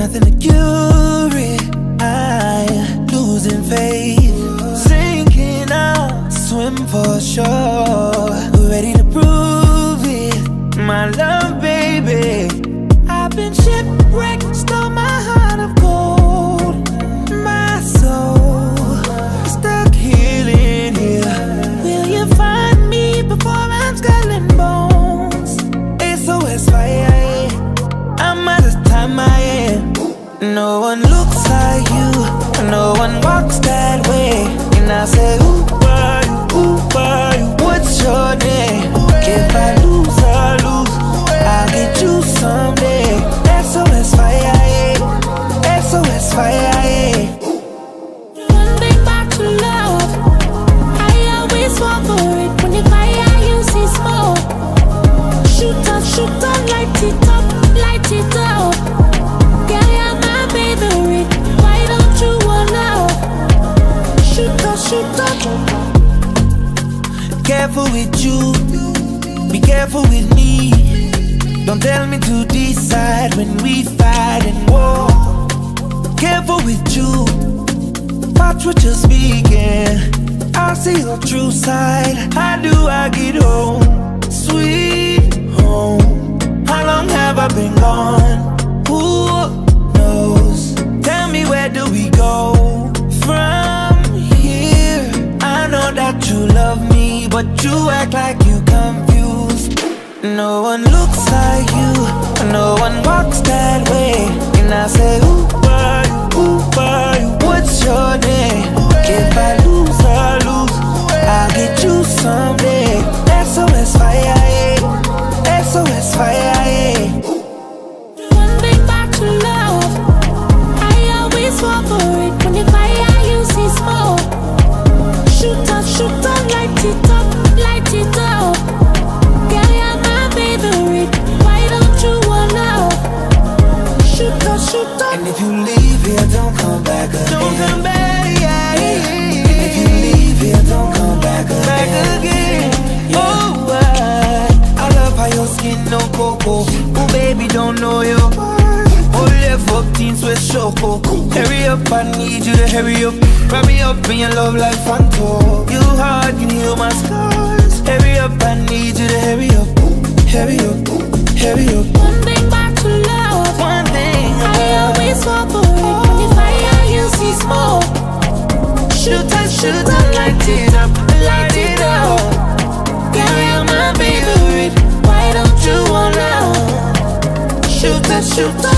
nothing to cure it. I losing faith, sinking out, swim for sure. Ready to prove it, my love, baby. I've been shipwrecked, No one looks like you, no one walks that way. Careful with you, be careful with me. Don't tell me to decide when we fight and war. Careful with you, watch what you're speaking. I see your true side. How do I get home? But you act like you confused. No one looks like you, leave here, don't come back again. Don't come back, yeah. And if you leave here, don't come back again. Back again. Oh, I, I love how your skin no cocoa. Oh, baby, don't know you. Oh, left up teens with choco. Hurry up, I need you to hurry up. Wrap me up in your love like Fanto. You should have light it up, light it up. Girl, you're my favorite. Why don't you wanna shoot the shoot?